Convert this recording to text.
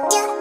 yeah.